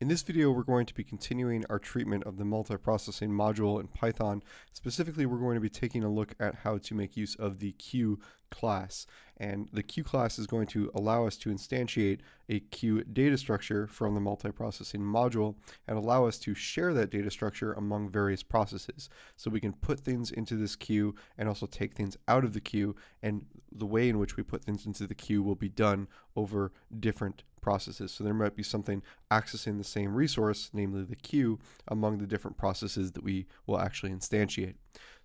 In this video, we're going to be continuing our treatment of the multiprocessing module in Python. Specifically, we're going to be taking a look at how to make use of the Queue class. And the Queue class is going to allow us to instantiate a Q data structure from the multiprocessing module and allow us to share that data structure among various processes. So we can put things into this queue and also take things out of the queue. And the way in which we put things into the queue will be done over different processes. So there might be something accessing the same resource, namely the queue, among the different processes that we will actually instantiate.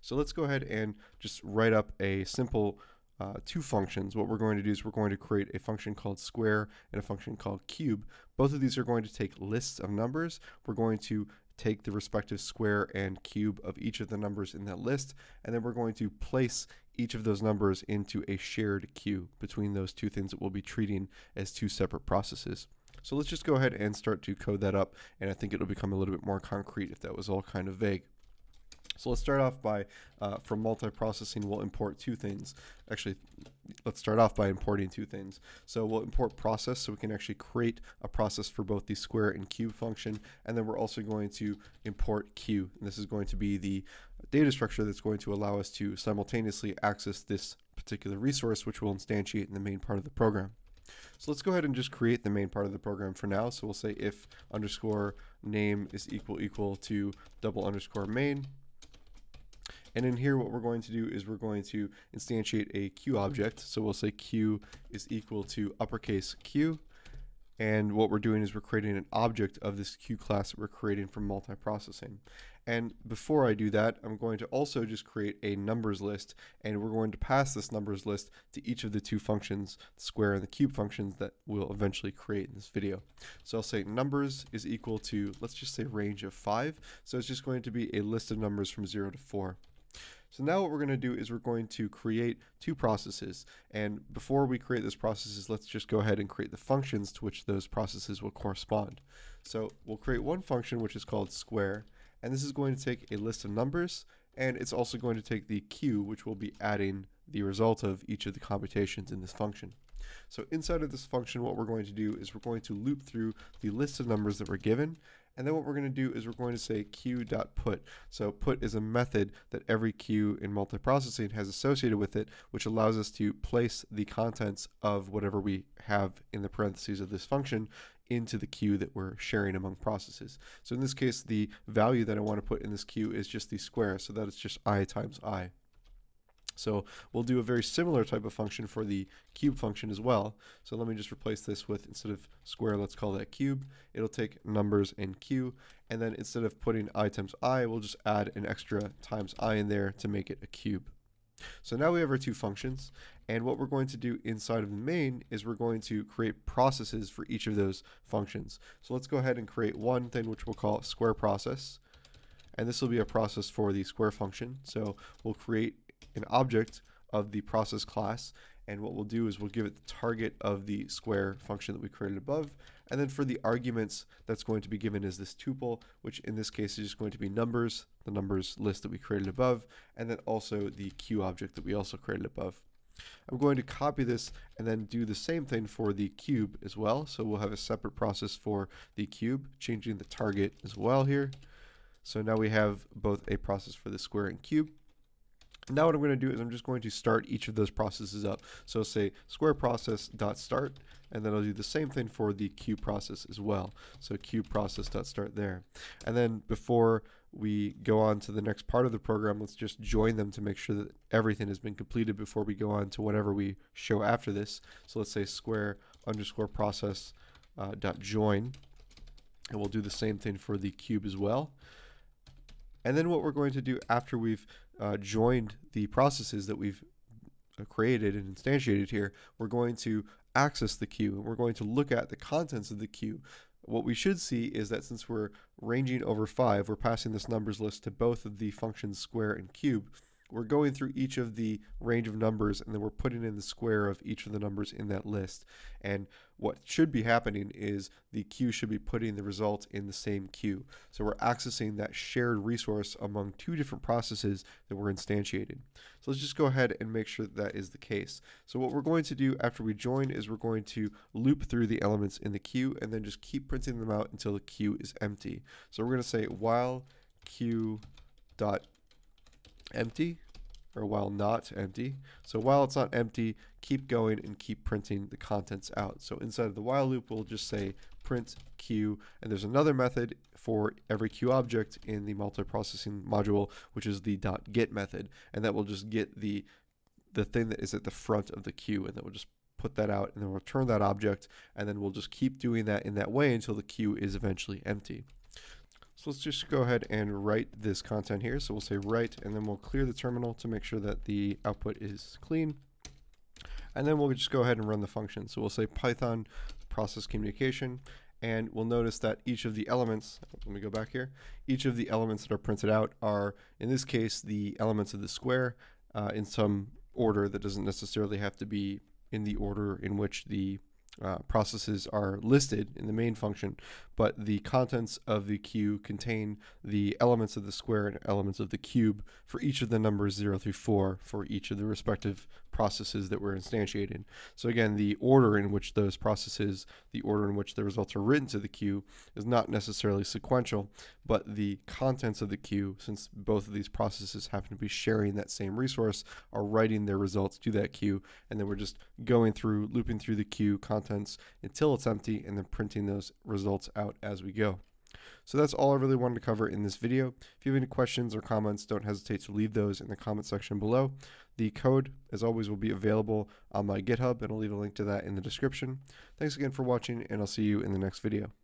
So let's go ahead and just write up a simple uh, two functions. What we're going to do is we're going to create a function called square and a function called cube. Both of these are going to take lists of numbers. We're going to take the respective square and cube of each of the numbers in that list, and then we're going to place each of those numbers into a shared queue between those two things that we'll be treating as two separate processes. So let's just go ahead and start to code that up, and I think it'll become a little bit more concrete if that was all kind of vague. So let's start off by, uh, from multiprocessing, we'll import two things. Actually, let's start off by importing two things. So we'll import process so we can actually create a process for both the square and cube function. And then we're also going to import queue. And this is going to be the data structure that's going to allow us to simultaneously access this particular resource, which we'll instantiate in the main part of the program. So let's go ahead and just create the main part of the program for now. So we'll say if underscore name is equal equal to double underscore main. And in here, what we're going to do is we're going to instantiate a Q object. So we'll say Q is equal to uppercase Q. And what we're doing is we're creating an object of this Queue class that we're creating from multiprocessing. And before I do that, I'm going to also just create a numbers list, and we're going to pass this numbers list to each of the two functions, the square and the cube functions that we'll eventually create in this video. So I'll say numbers is equal to, let's just say range of 5. So it's just going to be a list of numbers from 0 to 4. So now what we're going to do is we're going to create two processes. And before we create those processes, let's just go ahead and create the functions to which those processes will correspond. So we'll create one function which is called square. And this is going to take a list of numbers. And it's also going to take the q, which will be adding the result of each of the computations in this function. So inside of this function, what we're going to do is we're going to loop through the list of numbers that we're given, and then what we're going to do is we're going to say q.put. So put is a method that every queue in multiprocessing has associated with it, which allows us to place the contents of whatever we have in the parentheses of this function into the queue that we're sharing among processes. So in this case, the value that I want to put in this queue is just the square, so that is just i times i. So we'll do a very similar type of function for the cube function as well. So let me just replace this with, instead of square, let's call that cube. It'll take numbers and q, and then instead of putting i times i, we'll just add an extra times i in there to make it a cube. So now we have our two functions, and what we're going to do inside of the main is we're going to create processes for each of those functions. So let's go ahead and create one thing which we'll call square process, and this will be a process for the square function. So we'll create an object of the process class and what we'll do is we'll give it the target of the square function that we created above and then for the arguments that's going to be given is this tuple which in this case is just going to be numbers the numbers list that we created above and then also the q object that we also created above. I'm going to copy this and then do the same thing for the cube as well. So we'll have a separate process for the cube changing the target as well here. So now we have both a process for the square and cube now what I'm going to do is I'm just going to start each of those processes up. So say square process dot start, and then I'll do the same thing for the cube process as well. So cube process dot start there. And then before we go on to the next part of the program, let's just join them to make sure that everything has been completed before we go on to whatever we show after this. So let's say square underscore process uh, dot join, and we'll do the same thing for the cube as well. And then what we're going to do after we've uh, joined the processes that we've uh, created and instantiated here, we're going to access the queue and we're going to look at the contents of the queue. What we should see is that since we're ranging over 5, we're passing this numbers list to both of the functions square and cube. We're going through each of the range of numbers and then we're putting in the square of each of the numbers in that list. And what should be happening is the queue should be putting the result in the same queue. So we're accessing that shared resource among two different processes that were instantiated. So let's just go ahead and make sure that, that is the case. So what we're going to do after we join is we're going to loop through the elements in the queue and then just keep printing them out until the queue is empty. So we're going to say while queue dot empty or while not empty. So while it's not empty, keep going and keep printing the contents out. So inside of the while loop, we'll just say print queue, and there's another method for every queue object in the multiprocessing module, which is the dot .get method, and that will just get the the thing that is at the front of the queue, and then we'll just put that out, and then return that object, and then we'll just keep doing that in that way until the queue is eventually empty. So let's just go ahead and write this content here. So we'll say write, and then we'll clear the terminal to make sure that the output is clean. And then we'll just go ahead and run the function. So we'll say Python process communication, and we'll notice that each of the elements, let me go back here, each of the elements that are printed out are, in this case, the elements of the square uh, in some order that doesn't necessarily have to be in the order in which the uh, processes are listed in the main function, but the contents of the queue contain the elements of the square and elements of the cube for each of the numbers 0 through 4 for each of the respective processes that were instantiated. So again, the order in which those processes, the order in which the results are written to the queue is not necessarily sequential, but the contents of the queue, since both of these processes happen to be sharing that same resource, are writing their results to that queue, and then we're just going through, looping through the queue contents until it's empty, and then printing those results out as we go. So that's all I really wanted to cover in this video. If you have any questions or comments, don't hesitate to leave those in the comment section below. The code, as always, will be available on my GitHub, and I'll leave a link to that in the description. Thanks again for watching, and I'll see you in the next video.